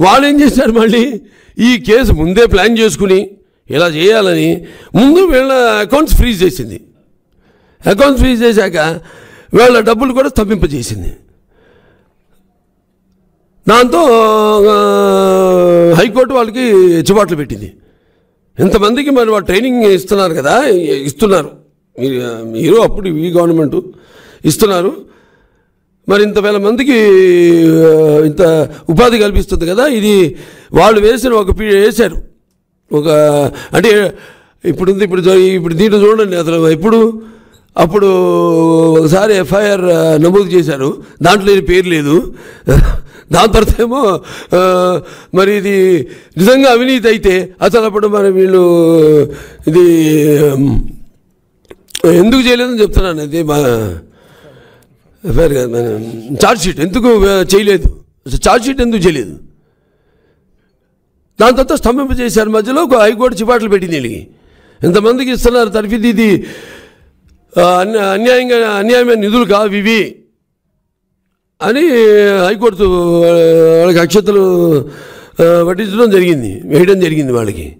వాళ్ళు ఏం చేశారు మళ్ళీ? ఈ కేసు ముందే ప్లాన్ చేసుకుని ఇలా చేయాలని ముందు వీళ్ళ అకౌంట్స్ ఫ్రీజ్ చేసింది. అకౌంట్స్ ఫ్రీజ్ చేశాక వీళ్ళ డబ్బులు కూడా స్తంభింపజేసింది. దాంతో హైకోర్టు వాళ్ళకి చివాట్లు పెట్టింది. ఇంతమందికి మరి వాళ్ళు ట్రైనింగ్ ఇస్తున్నారు కదా ఇస్తున్నారు. మీరు మీరు అప్పుడు ఈ గవర్నమెంట్ ఇస్తున్నారు. మరి ఇంత వేల మందికి ఎంత ఉపాధి కల్పిస్తుంది కదా. ఇది వాళ్ళు వేసిన ఒక పీ వేశారు. ఒక అంటే ఇప్పుడు ఉంది ఇప్పుడు ఇప్పుడు దీంట్లో చూడండి అసలు ఎప్పుడు. అప్పుడు ఒకసారి ఎఫ్ఐఆర్ నమోదు చేశారు. దాంట్లో ఏది పేరు లేదు. దాని తర్వాత ఏమో మరి ఇది నిజంగా అవినీతి అయితే అసలు అప్పుడు మరి వీళ్ళు ఇది ఎందుకు చేయలేదని చెప్తున్నాను. ఇది మా ఎఫ్ఐఆర్ కాదు ఛార్జ్ షీట్ ఎందుకు చేయలేదు? షీట్ ఎందుకు చేయలేదు? దాని తర్వాత స్తంభింప చేశారు మధ్యలో ఒక హైకోర్టు చిపాట్లు పెట్టింది వీళ్ళకి. ఇంతమందికి ఇస్తున్నారు? తరఫిది ఇది అన్య- అన్యాయంగా అన్యాయమైన నిధులు కావు ఇవి అని హైకోర్టు వాళ్ళకి అక్షతలు పట్టించడం జరిగింది వేయడం జరిగింది వాళ్ళకి.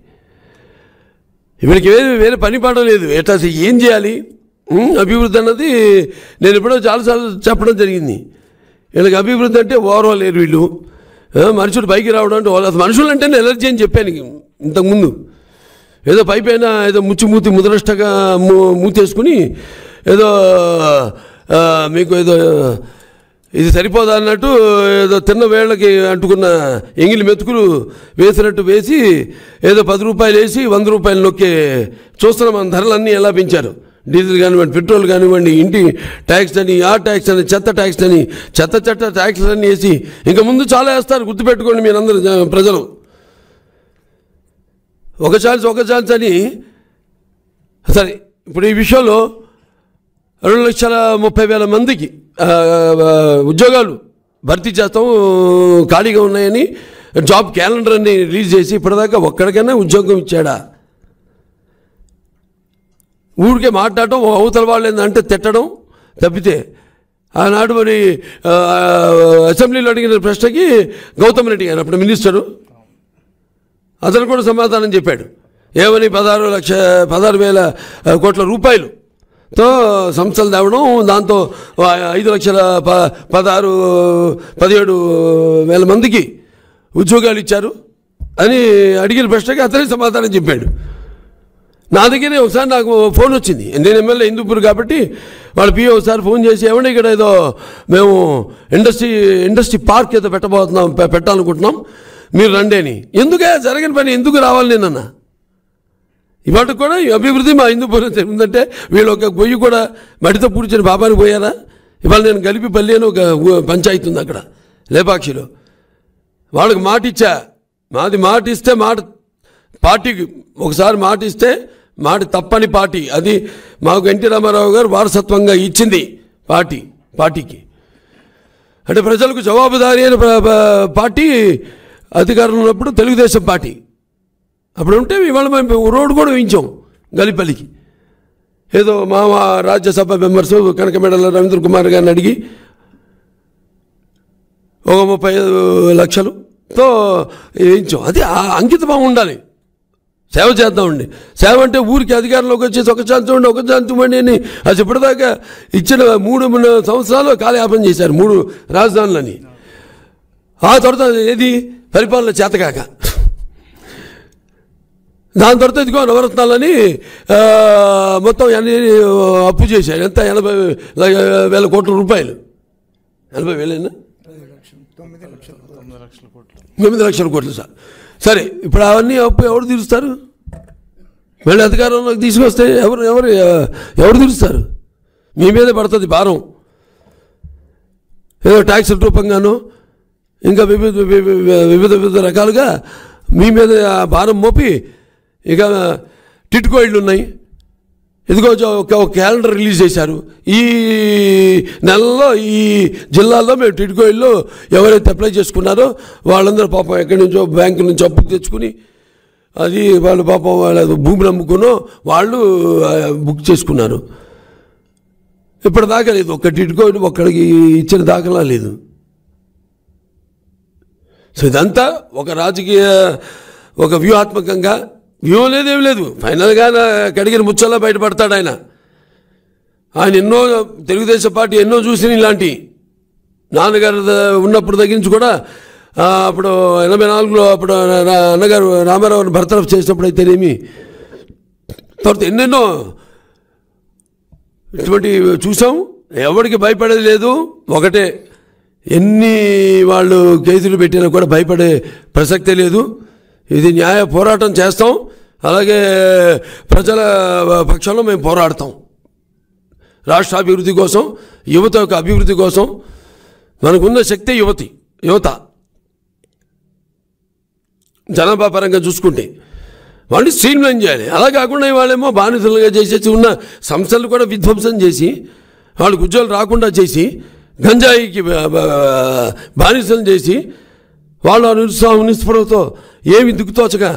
వీళ్ళకి వేరే వేరే పని పాట లేదు. ఎట్లా ఏం చేయాలి? అభివృద్ధి అన్నది నేను ఎప్పుడో చాలాసార్లు చెప్పడం జరిగింది. వీళ్ళకి అభివృద్ధి అంటే ఓవరాల్ లేరు వీళ్ళు. ఆ, మనుషులు పైకి రావడం అంటే వాళ్ళు అసలు మనుషులు అంటేనే ఎలర్జీ అని చెప్పాను ఇంతకుముందు. ఏదో పై పైన ఏదో ముచ్చి ముదరష్టగా మూ- మూతేసుకుని ఏదో మీకు ఏదో ఇది సరిపోదా అన్నట్టు ఏదో తిన్న వేళ్ళకి అంటుకున్న ఎంగిలి మెతుకులు వేసినట్టు వేసి ఏదో పది రూపాయలు వేసి వంద రూపాయలు నొక్కే చూస్తున్నాం మన ధరలన్నీ ఎలా పెంచారు. డీజిల్ కానివ్వండి పెట్రోల్ కానివ్వండి ఇంటి ట్యాక్స్ అని ఆ ట్యాక్స్ అని చెత్త ట్యాక్స్ అని చెత్త చెత్త ట్యాక్స్ అన్నీ వేసి ఇంకా ముందు చాలా వేస్తారు గుర్తుపెట్టుకోండి మీరందరూ ప్రజలు. ఒక ఛాన్స్ ఒక ఛాన్స్ అని సరే ఇప్పుడు ఈ విషయంలో రెండు లక్షల ముప్పై వేల మందికి ఉద్యోగాలు భర్తీ చేస్తాం ఖాళీగా ఉన్నాయని జాబ్ క్యాలెండర్ అని రిలీజ్ చేసి ఇప్పటిదాకా ఒక్కడికైనా ఉద్యోగం ఇచ్చాడా? ఊరికే మాట్లాడటం అవతల వాళ్ళు ఏంటంటే తిట్టడం తప్పితే ఆనాడు మరి అసెంబ్లీలో అడిగిన ప్రశ్నకి గౌతమ్ రెడ్డి గారు అప్పుడు మినిస్టరు అతను కూడా సమాధానం చెప్పాడు. ఏమని పదహారు లక్ష పదహారు వేల కోట్ల కోట్ల రూపాయలుతో సంస్థలు తేవడం దాంతో ఐదు లక్షల ప పదహారు పదిహేడు వేల మందికి ఉద్యోగాలు ఇచ్చారు అని అడిగిన ప్రశ్నకి అతనే సమాధానం చెప్పాడు. నా దగ్గరే ఒకసారి నాకు ఫోన్ వచ్చింది. నేను ఎమ్మెల్యే హిందూపూర్ కాబట్టి వాళ్ళ పిఏ ఒకసారి ఫోన్ చేసి ఏమండి ఇక్కడ ఏదో మేము ఇండస్ట్రీ ఇండస్ట్రీ పార్క్ ఏదో పెట్టబోతున్నాం పెట్టాలనుకుంటున్నాం. మీరు రండి అని. ఎందుకే జరగని పని ఎందుకు రావాలి నేనన్నా? ఇవాళ కూడా అభివృద్ధి మా హిందూపూర్ ఉందంటే వీళ్ళు ఒక గొయ్యి కూడా మడితో పూడ్చిన బాబాని పోయారా? ఇవాళ నేను కలిపి పల్లి అని ఒక పంచాయతీ ఉంది అక్కడ లేపాక్షిలో. వాళ్ళకి మాట ఇచ్చా మాది మాట ఇస్తే మాట పార్టీకి ఒకసారి మాట ఇస్తే మాట తప్పని పార్టీ. అది మాకు ఎన్టీ రామారావు గారు వారసత్వంగా ఇచ్చింది పార్టీ పార్టీకి. అంటే ప్రజలకు జవాబుదారీ అయిన పార్టీ అధికారంలో ఉన్నప్పుడు తెలుగుదేశం పార్టీ. అప్పుడు ఉంటే ఇవాళ మేము రోడ్డు కూడా వేయించాం గలిపల్లికి ఏదో మా రాజ్యసభ మెంబర్స్ కనకమేడల రవీంద్ర కుమార్ గారిని అడిగి ఒక ముప్పై లక్షలుతో వేయించాం. అది ఆ అంకితభావం ఉండాలి. సేవ చేద్దామండి. సేవ అంటే ఊరికి అధికారంలోకి వచ్చేసి ఒక ఛాన్స్ చూడండి ఒక ఛాన్స్ ఇవ్వండి అని. అది ఇప్పటిదాకా ఇచ్చిన మూడు సంవత్సరాలు కాలయాపన చేశారు మూడు రాజధానులని. ఆ తర్వాత ఏది? పరిపాలన చేతకాక దాని తర్వాత ఇదిగో నవరత్నాలని మొత్తం ఎన్ని అప్పు చేశారు. ఎంత? ఎనభై వేల కోట్ల రూపాయలు. ఎనభై వేలేనా? తొమ్మిది లక్షల కోట్లు సార్. సరే ఇప్పుడు అవన్నీ అప్పు ఎవరు తీరుస్తారు? మళ్ళీ అధికారంలోకి తీసుకొస్తే ఎవరు ఎవరు ఎవరు తీరుస్తారు? మీ మీదే పడుతుంది భారం. ఏదో ట్యాక్స్ రూపంగాను ఇంకా వివిధ వివిధ వివిధ వివిధ రకాలుగా మీ మీద భారం మోపి ఇక టిట్కోయిళ్ళు ఉన్నాయి ఇదిగో ఒక క్యాలెండర్ రిలీజ్ చేశారు. ఈ నెలలో ఈ జిల్లాలో మేము టిడ్కోయిల్లో ఎవరైతే అప్లై చేసుకున్నారో వాళ్ళందరూ పాపం ఎక్కడి నుంచో బ్యాంకు నుంచి అప్పు తెచ్చుకుని అది వాళ్ళు పాపం వాళ్ళ భూమిని అమ్ముకునో వాళ్ళు బుక్ చేసుకున్నారు. ఇప్పటిదాకా లేదు. ఒక్క టిడ్కో ఒక్కడికి ఇచ్చిన దాఖలా లేదు. సో ఇదంతా ఒక రాజకీయ ఒక వ్యూహాత్మకంగా ఏం లేదు ఏం లేదు. ఫైనల్గా కడిగిన ముచ్చల్లో బయటపడతాడు ఆయన. ఆయన ఎన్నో తెలుగుదేశం పార్టీ ఎన్నో చూసిన ఇలాంటి. నాన్నగారు ఉన్నప్పుడు దగ్గర నుంచి కూడా అప్పుడు ఎనభై నాలుగులో అప్పుడు అన్నగారు రామారావుని భర్తరఫ్ చేసినప్పుడు అయితేనేమి తర్వాత ఎన్నెన్నో ఇటువంటి చూసాం. ఎవరికి భయపడేది లేదు ఒకటే. ఎన్ని వాళ్ళు కేసులు పెట్టినా కూడా భయపడే ప్రసక్తే లేదు. ఇది న్యాయ పోరాటం చేస్తాం. అలాగే ప్రజల పక్షంలో మేము పోరాడతాం. రాష్ట్ర అభివృద్ధి కోసం యువత యొక్క అభివృద్ధి కోసం మనకున్న శక్తి యువతి యువత. జనాభా పరంగా చూసుకుంటే వాడిని స్ట్రీమ్లైన్ చేయాలి. అలా కాకుండా వాళ్ళేమో బానిసలుగా చేసేసి ఉన్న సంస్థలు కూడా విధ్వంసం చేసి వాళ్ళకు ఉద్యోగాలు రాకుండా చేసి గంజాయికి బానిసలు చేసి వాళ్ళు నిరుత్సాహం నిస్పృహతో ఏమి దిక్కుతోచగా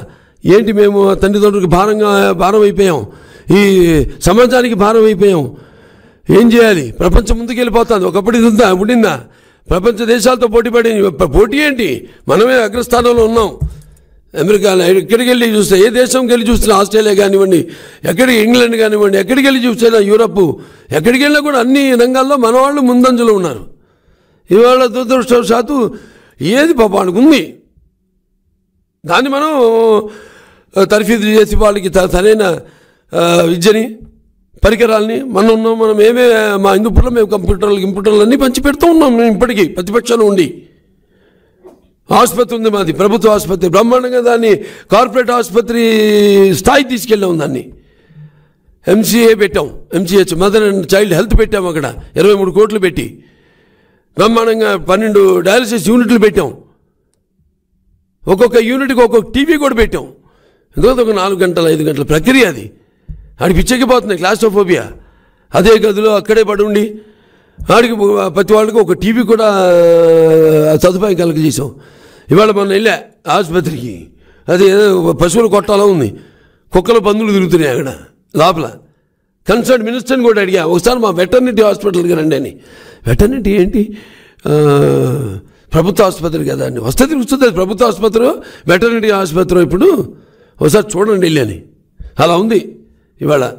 ఏంటి మేము తండ్రిదండ్రులకు భారంగా భారం అయిపోయాం? ఈ సమాజానికి భారం అయిపోయాం. ఏం చేయాలి? ప్రపంచం ముందుకెళ్ళిపోతుంది. ఒకప్పుడు ఇది ఉందా? ఉండిందా? ప్రపంచ దేశాలతో పోటీ పడి పోటీ ఏంటి? మనమే అగ్రస్థానంలో ఉన్నాం. అమెరికా ఎక్కడికి వెళ్ళి చూస్తే ఏ దేశంకి వెళ్ళి చూసినా ఆస్ట్రేలియా కానివ్వండి ఎక్కడికి ఇంగ్లాండ్ కానివ్వండి ఎక్కడికి వెళ్ళి చూసినా యూరప్ ఎక్కడికి వెళ్ళినా కూడా అన్ని రంగాల్లో మన వాళ్ళు ముందంజలో ఉన్నారు. ఇవాళ దురదృష్టవశాత్తు ఏది పాపానికి ఉంది. దాన్ని మనం ఆ, తర్ఫీదు చేసి వాళ్ళకి సరైన విద్యని పరికరాలని మనం ఉన్నాం మనం ఏమే మా హిందూపురంలో మేము కంప్యూటర్లు కంప్యూటర్లు అన్నీ పంచి పెడుతూ ఉన్నాం మేము ఇప్పటికీ ప్రతిపక్షంలో ఉండి. ఆసుపత్రి ఉంది మాది ప్రభుత్వ ఆసుపత్రి బ్రహ్మాండంగా దాన్ని కార్పొరేట్ ఆసుపత్రి స్థాయి తీసుకెళ్ళాం దాన్ని. ఎంసీఏ పెట్టాం MCH mother and child health పెట్టాం అక్కడ ఇరవై మూడు కోట్లు పెట్టి. బ్రహ్మాండంగా పన్నెండు డయాలసిస్ యూనిట్లు పెట్టాం. ఒక్కొక్క యూనిట్కి ఒక్కొక్క టీవీ కూడా పెట్టాం. ఎందుకంటే ఒక నాలుగు గంటల ఐదు గంటల ప్రక్రియ అది. ఆడికి పిచ్చెక్కిపోతుంది క్లాస్ట్రోఫోబియా అదే గదిలో అక్కడే పడి ఉండి ఆడికి ప్రతి వాళ్ళకి ఒక టీవీ కూడా సదుపాయం కలగజేసాం ఇవాళ మొన్న వెళ్ళా ఆసుపత్రికి. అది ఏదో పశువుల కొట్టాలో ఉంది. కుక్కల పందులు తిరుగుతున్నాయి అక్కడ లోపల. కన్సర్న్ మినిస్టర్ని కూడా అడిగా ఒకసారి మా వెటర్నిటీ హాస్పిటల్కి రండి అని. వెటర్నిటీ ఏంటి? ప్రభుత్వ ఆసుపత్రి కదా అండి వస్తే తిరుగుతుంది ప్రభుత్వ ఆసుపత్రి వెటర్నిటీ ఆసుపత్రి ఇప్పుడు. ఒకసారి చూడండి వెళ్ళి అని. అలా ఉంది. ఇవాళ